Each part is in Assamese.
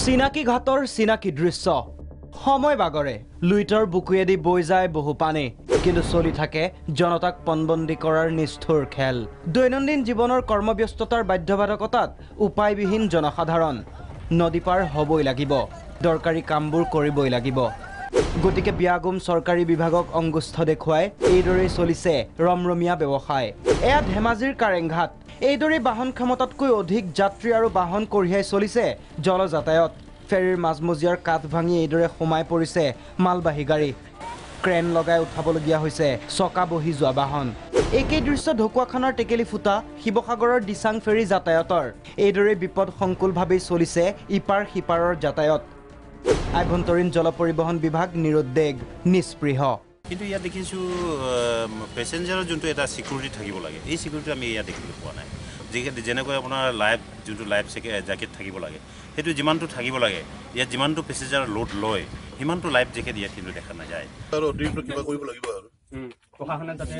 চিনাকি ঘাটৰ চিনাকি দৃশ্য। সময় বাগৰে লুইটৰ বুকুৱেদি বৈ যায় বহু পানী। কিন্তু চলি থাকে জনতাক পণবন্দী কৰাৰ নিষ্ঠুৰ খেল। দৈনন্দিন জীৱনৰ কৰ্মব্যস্ততাৰ বাধ্যবাধকতাত উপায়বিহীন জনসাধাৰণ। নদী পাৰ হ'বই লাগিব। দৰকাৰী কামবোৰ কৰিবই লাগিব। গতিকে বিয়াগুম চৰকাৰী বিভাগক অংগুষ্ঠ দেখুৱাই এইদৰেই চলিছে ৰমৰমীয়া ব্যৱসায়। এয়া ধেমাজিৰ কাৰেংঘাট। এইদৰেই বাহন ক্ষমতাতকৈ অধিক যাত্ৰী আৰু বাহন কঢ়িয়াই চলিছে জল যাতায়ত ফেৰীৰ মাজমজিয়াৰ কাঠ ভাঙি এইদৰে সোমাই পৰিছে মালবাহী গাড়ী। ক্ৰেন লগাই উঠাবলগীয়া হৈছে চকা বহি যোৱা বাহন। একেই দৃশ্য ঢকুৱাখানাৰ টেকেলি ফুটা শিৱসাগৰৰ দিচাং ফেৰী যাতায়তৰ। এইদৰেই বিপদসংকুলভাৱেই চলিছে ইপাৰ সিপাৰৰ যাতায়ত। আভ্যন্তৰীণ জল পৰিবহণ বিভাগ নিৰুদ্বেগ নিস্পৃহ। কিন্তু ইয়াত দেখিছোঁ পেচেঞ্জাৰৰ যোনটো এটা ছিকিউৰিটি থাকিব লাগে এই ছিকিউৰিটি আমি ইয়াত দেখিবলৈ পোৱা নাই। যিহেতু যেনেকৈ আপোনাৰ লাইফ যোনটো লাইফ জেকেট থাকিব লাগে সেইটো যিমানটো থাকিব লাগে ইয়াত যিমানটো পেচেঞ্জাৰ লোড লয় সিমানটো লাইফ জেকেট ইয়াত কিন্তু দেখা নাযায়। আৰু অতিৰিক্ত কিবা কৰিব লাগিব আৰু। প্ৰশাসনে যাতে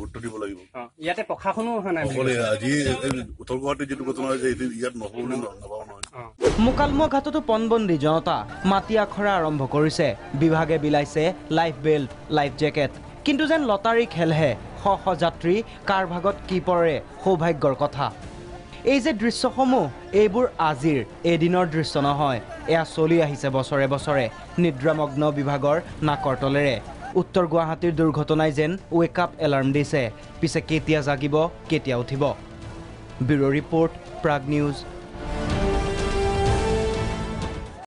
গুৰুত্ব দিব লাগিব। ইয়াতে প্ৰশাসনো অহা নাই আজি উত্তৰ গুৱাহাটীত যিটো ঘটনা হৈছে এইটো ইয়াত নহ'ব বুলি ন- নাভাবোঁ নহয়। মোকালমোৱা ঘাটতো পণবন্দী জনতা মাটি আখৰা আৰম্ভ কৰিছে। বিভাগে বিলাইছে লাইফ বেল্ট লাইফ জেকেট। কিন্তু যেন লটাৰী খেলহে শ শ যাত্ৰী কাৰ ভাগত কি পৰে সৌভাগ্যৰ কথা। এই যে দৃশ্যসমূহ এইবোৰ আজিৰ এদিনৰ দৃশ্য নহয়। এয়া চলি আহিছে বছৰে বছৰে নিদ্ৰামগ্ন বিভাগৰ নাকৰ তলেৰে। উত্তৰ গুৱাহাটীৰ দুৰ্ঘটনাই যেন ৱেক আপ এলাৰ্ম দিছে। পিছে কেতিয়া জাগিব কেতিয়া উঠিব? Bureau' report Prag news.